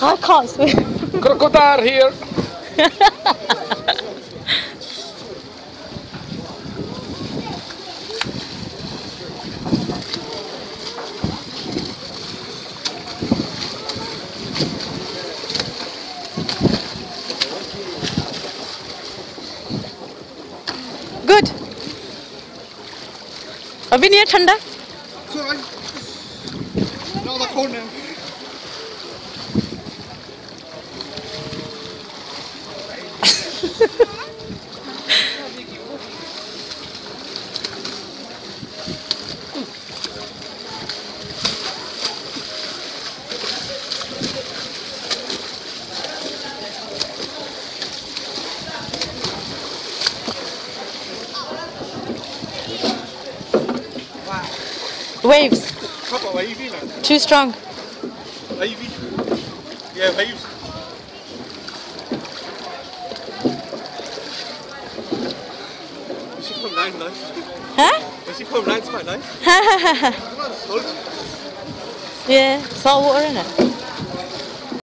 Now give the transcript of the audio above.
I can't swim. Crocodile here. Good. अभी नहीं है ठंडा waves Proper wavy, man. too strong Wavy. Yeah, waves. We should come round nice. huh We should come round, it's quite nice. Come on, salt. yeah salt water in it